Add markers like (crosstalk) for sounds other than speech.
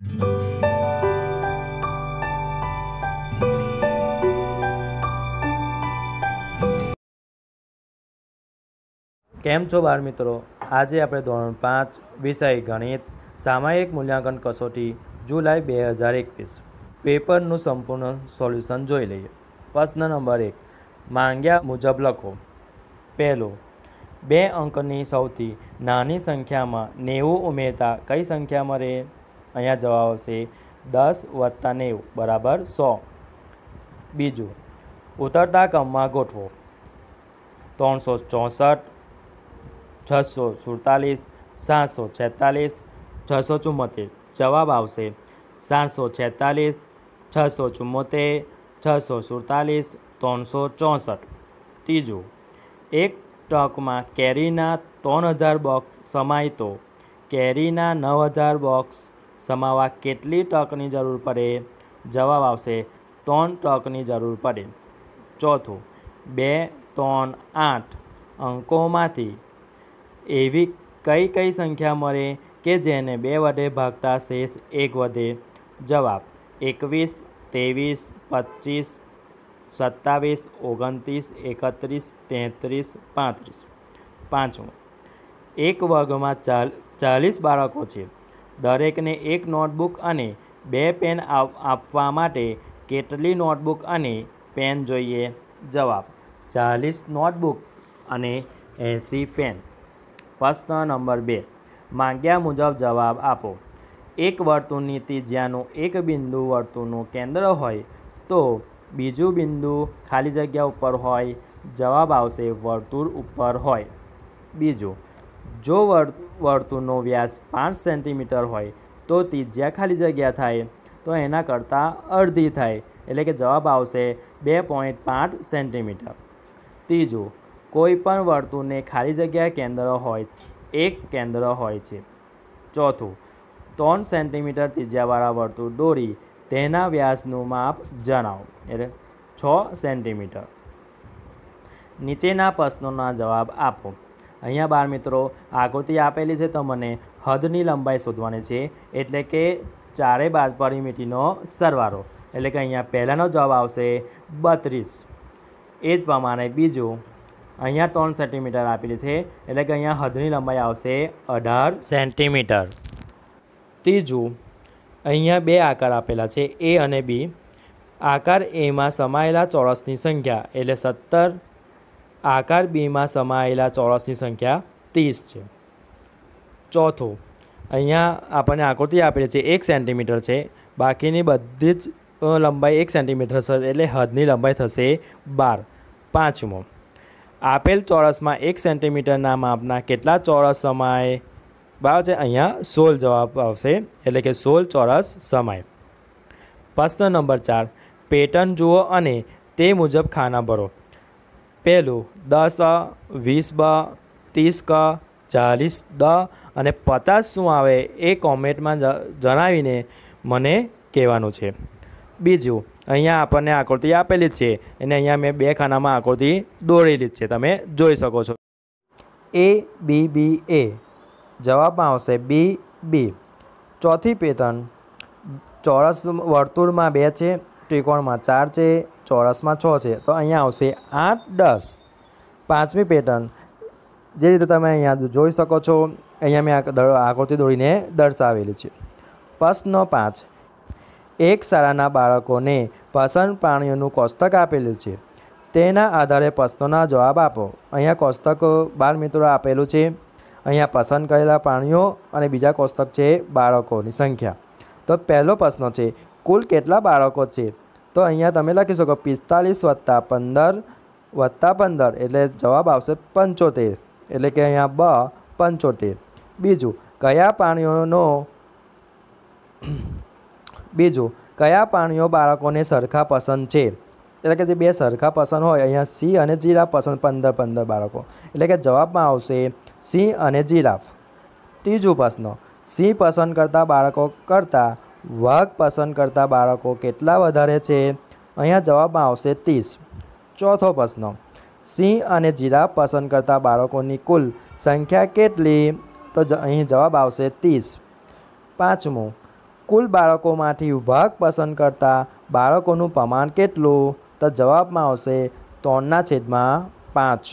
કેમ છો બાળ મિત્રો? આજે આપણે ધોરણ પાંચ વિષય ગણિત, સામાયિક મૂલ્યાંકન કસોટી, જુલાઈ બે હજાર એકવીસ. પેપરનું સંપૂર્ણ સોલ્યુશન જોઈ લઈએ. પ્રશ્ન નંબર એક. માંગ્યા મુજબ લખો. પહેલો. બે અંકની સૌથી નાની સંખ્યામાં નેવું ઉમેરતા કઈ સંખ્યામાં મળે અહીંયા જવાબ આવશે દસ વત્તા નેવું, બરાબર સો. બીજું, ઉતરતા ક્રમમાં ગોઠવો. ત્રણસો ચોસઠ, છસો સુડતાલીસ, સાતસો છેતાલીસ, છસો ચુમ્મોતેર જવાબ આવશે સાતસો છેતાલીસ, છસો ચુમ્મોતેર છસો સુડતાલીસ, ત્રણસો ચોસઠ. ત્રીજું, એક ટકમાં કેરીના ત્રણ હજાર બોક્સ સમાય તો. કેરીના નવ હજાર બોક્સ સમાવવા કેટલી ટકની જરૂર પડે? જવાબ આવશે, ત્રણ ટકની જરૂર પડે. ચોથું, બે, ત્રણ, આઠ અંકોમાંથી. એવી કઈ કઈ સંખ્યા મળે કે જેને બે વડે ભાગતા શેષ એક વધે? જવાબ, એકવીસ, ત્રેવીસ, પચીસ, સત્તાવીસ, ઓગણત્રીસ, એકત્રીસ, તેત્રીસ, પાંત્રીસ. પાંચમું, એક વર્ગમાં ચાલ, ચાલીસ બાળકો છે. દરેકને એક નોટબુક અને બે પેન આપવા માટે કેટલી નોટબુક અને પેન જોઈએ? જવાબ, ચાલીસ નોટબુક અને એંસી પેન. પ્રશ્ન નંબર બે, માંગ્યા મુજબ જવાબ આપો. એક વર્તુળની ત્રિજ્યાનું એક બિંદુ વર્તુળનું કેન્દ્ર હોય, તો બીજું બિંદુ ખાલી જગ્યા ઉપર હોય, જવાબ આવશે વર્તુળ ઉપર હોય. બીજું જો વર્તુળનો વ્યાસ પાંચ સેન્ટીમીટર હોય, તો ત્રિજ્યા ખાલી જગ્યા થાય, તો એના કરતાં અડધી થાય, એટલે કે જવાબ આવશે બે પોઈન્ટ પાંચ સેન્ટીમીટર. ત્રીજું, કોઈ પણ વર્તુળને ખાલી જગ્યા કેન્દ્ર હોય, એક કેન્દ્ર હોય છે. ચોથું, ત્રણ સેન્ટીમીટર ત્રિજ્યાવાળા વર્તુળ દોરી, તેના વ્યાસનું માપ જણાવો, એટલે છ સેન્ટીમીટર. નીચેના પ્રશ્નોના જવાબ આપો. અહીંયા બાર મિત્રો, આકૃતિ આપેલી છે તો મને હદની લંબાઈ શોધવાની છે, એટલે કે ચારે બાદ પરિમિતિનો સરવાળો. એટલે કે અહીંયા પહેલાંનો જવાબ આવશે બત્રીસ. એ જ પ્રમાણે બીજું, અહીંયા ત્રણ સેન્ટીમીટર આપેલી છે, એટલે કે અહીંયા હદની લંબાઈ આવશે અઢાર સેન્ટીમીટર. ત્રીજું, અહીંયા બે આકાર આપેલા છે, એ અને બી. આકાર એમાં સમાયેલા ચોરસની સંખ્યા, એટલે સત્તર આકાર બીમાં સમાયેલા ચોરસની સંખ્યા ત્રીસ છે. ચોથું, અહીંયા આપણને આકૃતિ આપેલી છે, એક સેન્ટીમીટર છે. બાકીની બધી જ લંબાઈ એક સેન્ટીમીટર છે, એટલે હદની લંબાઈ થશે બાર. પાંચમો, આપેલ ચોરસમાં એક સેન્ટીમીટરના માપના કેટલા ચોરસ સમાય? બરાબર છે, અહીંયા સોળ જવાબ આવશે, એટલે કે સોળ ચોરસ સમાય. પ્રશ્ન નંબર ચાર, પેટર્ન જુઓ અને તે મુજબ ખાના ભરો. પહેલું, દસ વીસ બ, ત્રીસ ક, ચાલીસ દ, અને પચાસ શું આવે એ કોમેન્ટમાં જણાવીને મને કહેવાનું છે. બીજું, અહીંયા આપણને આકૃતિ આપેલી જ છે અને અહીંયા મેં બે ખાનામાં આકૃતિ દોરેલી જ છે, તમે જોઈ શકો છો. એ, બી બી, એ. જવાબમાં આવશે બી બી. ચોથી પેટર્ન, ચોરસ વર્તુળમાં બે છે, ત્રિકોણમાં ચાર છે ચોરસમાં છ છે, તો અહીંયા આવશે આઠ દસ. પાંચમી પેટર્ન. જે રીતે તમે અહીંયા જોઈ શકો છો, અહીંયા મેં આકૃતિ દોરીને દર્શાવેલી છે. પ્રશ્ન પાંચ. એક શાળાના બાળકોને પસંદ પ્રાણીઓનું કોષ્ટક આપેલું છે. તેના આધારે પ્રશ્નોના જવાબ આપો. અહીંયા કોષ્ટક બાળ મિત્રો આપેલું છે. અહીંયા પસંદ કરેલા પ્રાણીઓ અને બીજા કોષ્ટક છે બાળકોની સંખ્યા. તો પહેલો પ્રશ્ન છે, કુલ કેટલા બાળકો છે? તો અહીંયા તમે લખી શકો પિસ્તાલીસ વત્તા પંદર વત્તા પંદર, એટલે જવાબ આવશે પંચોતેર. એટલે કે અહીંયા બ પંચોતેર. બીજું, કયા પ્રાણીઓનો (clears throat) બીજું, કયા પ્રાણીઓ બાળકોને સરખા પસંદ છે? એટલે કે જે બે સરખા પસંદ હોય, અહીંયા સિંહ અને જીરાફ પસંદ, પંદર પંદર બાળકો. એટલે કે જવાબમાં આવશે સિંહ અને જીરાફ. ત્રીજું પ્રશ્ન સિંહ પસંદ કરતા બાળકો કરતાં વાઘ પસંદ કરતા બાળકો કેટલા વધારે છે? અહીંયા જવાબમાં આવશે ત્રીસ. ચોથો પ્રશ્ન. સિંહ અને જીરાફ પસંદ કરતા બાળકોની કુલ સંખ્યા કેટલી? તો અહીં જવાબ આવશે ત્રીસ. પાંચમું. કુલ બાળકોમાંથી વર્ગ પસંદ કરતા બાળકોનું પ્રમાણ કેટલું? તો જવાબમાં આવશે ત્રણના છેદમાં પાંચ.